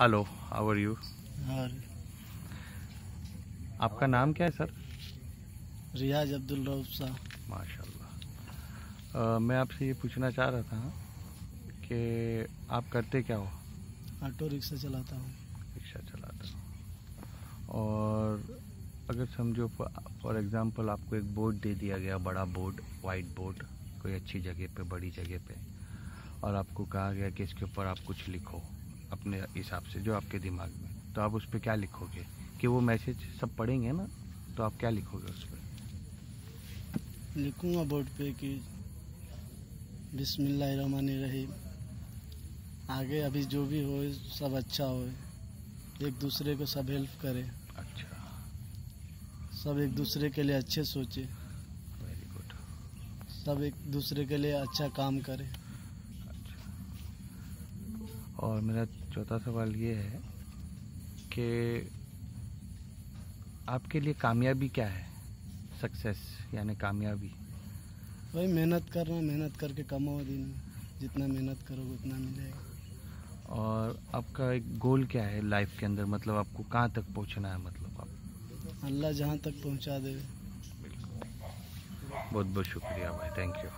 Hello how are you आपका नाम क्या है सर? रियाज अब्दुल रऊफ शाह माशाल्लाह। मैं आपसे ये पूछना चाह रहा था कि आप करते क्या हो? ऑटो रिक्शा चलाता हूँ। रिक्शा चलाता हूँ। और अगर समझो फॉर एग्जांपल आपको एक बोर्ड दे दिया गया बड़ा बोर्ड वाइट बोर्ड कोई अच्छी जगह पे बड़ी जगह पे और आपको कहा गया कि इसके ऊपर आप कुछ लिखो। अपने हिसाब से जो आपके दिमाग में। तो आप उस पर क्या लिखोगे? कि वो मैसेज सब पढ़ेंगे ना तो आप क्या लिखोगे उस पर लिखूँगा बोर्ड पे कि बिस्मिल्लाहिर्रहमानिर्रहीम। आगे अभी जो भी हो सब अच्छा हो। एक दूसरे को सब हेल्प करे। अच्छा। सब एक दूसरे के लिए अच्छे सोचे। वेरी गुड सब एक दूसरे के लिए अच्छा काम करे। और मेरा चौथा सवाल ये है कि आपके लिए कामयाबी क्या है? सक्सेस यानी कामयाबी। वही मेहनत करना मेहनत करके कमाओ दिन जितना मेहनत करोगे उतना मिलेगा। और आपका एक गोल क्या है लाइफ के अंदर? मतलब आपको कहाँ तक पहुँचना है? मतलब आप अल्लाह जहाँ तक पहुँचा दे बहुत बहुत शुक्रिया भाई। Thank you